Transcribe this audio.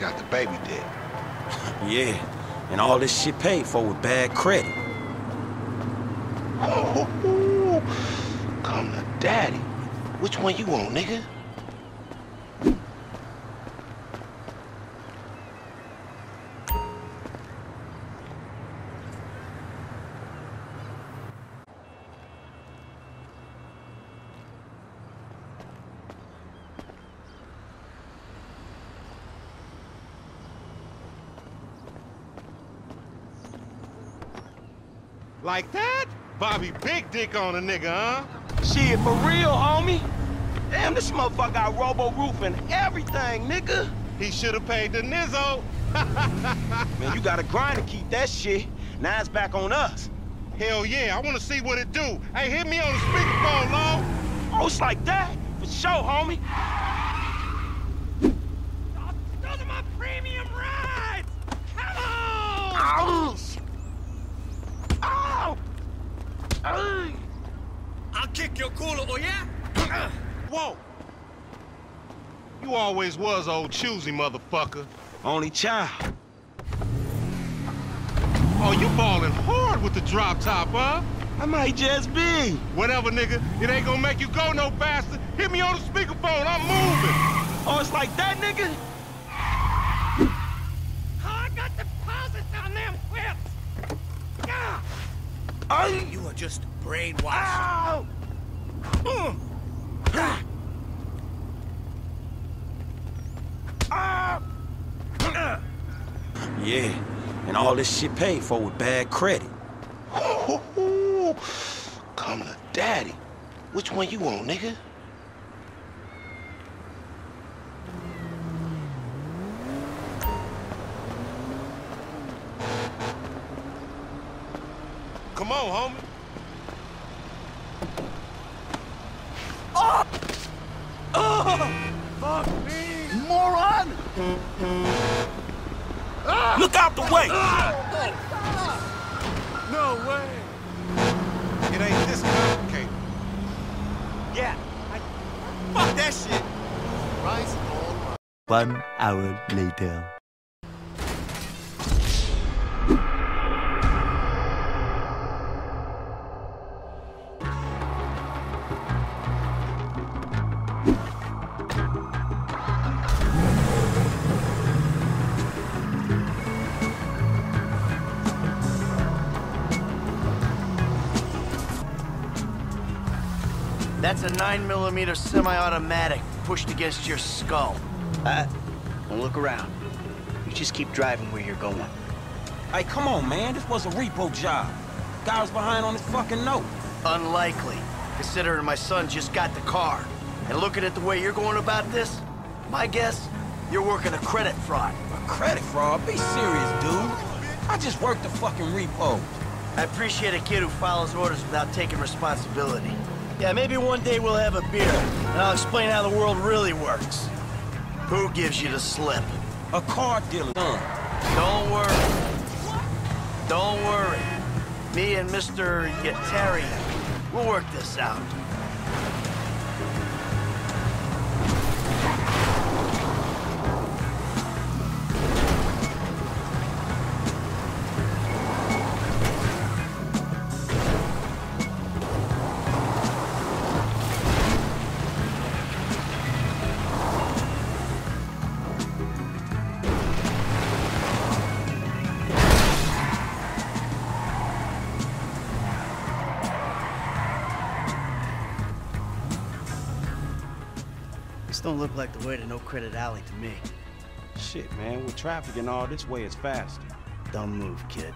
Got the baby dick. yeah, and all this shit paid for with bad credit. Oh, come to daddy. Which one you want, nigga? Like that? Bobby big dick on a nigga, huh? Shit, for real, homie. Damn, this motherfucker got robo-roof and everything, nigga. He should have paid the Nizzo. Man, you gotta grind to keep that shit. Now it's back on us. Hell yeah, I want to see what it do. Hey, hit me on the speakerphone, Lo. Oh, it's like that? For sure, homie. Those are my premium rides! Come on! Ow! Ow! Ay! I'll kick your cooler, oh yeah? Whoa. You always was old choosy, motherfucker. Only child. Oh, you balling hard with the drop top, huh? I might just be. Whatever, nigga. It ain't gonna make you go no faster. Hit me on the speakerphone. I'm moving. Oh, it's like that, nigga? I got deposits on them whips! Yeah! Ay! You are just brainwashed. Ow! Yeah, and all this shit paid for with bad credit. Come to daddy. Which one you want, nigga? Come on, homie. Look out the way! No way. It ain't this complicated. Yeah. I... Fuck that shit! Rice on One hour later. That's a 9mm semi-automatic pushed against your skull. Uh, don't look around. You just keep driving where you're going. Hey, come on, man. This was a repo job. Guy was behind on his fucking note. Unlikely, considering my son just got the car. And looking at the way you're going about this, my guess, you're working a credit fraud. A credit fraud? Be serious, dude. I just worked the fucking repo. I appreciate a kid who follows orders without taking responsibility. Yeah, maybe one day we'll have a beer, and I'll explain how the world really works. Who gives you the slip? A car dealer. Done. Don't worry. Don't worry. Me and Mr. Yetarian, we'll work this out. This don't look like the way to No Credit Alley to me. Shit, man, with traffic and all, this way is faster. Dumb move, kid.